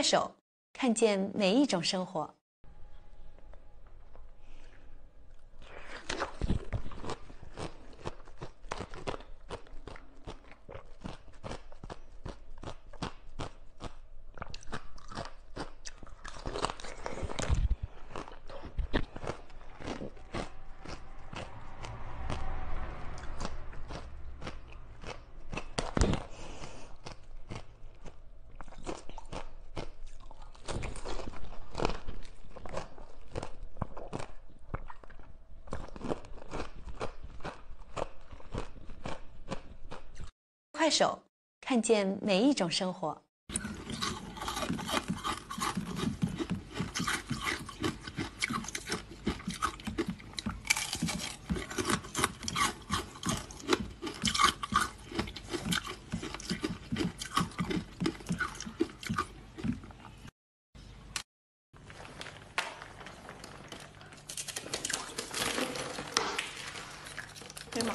快手，看见每一种生活。手，看见每一种生活。对吗？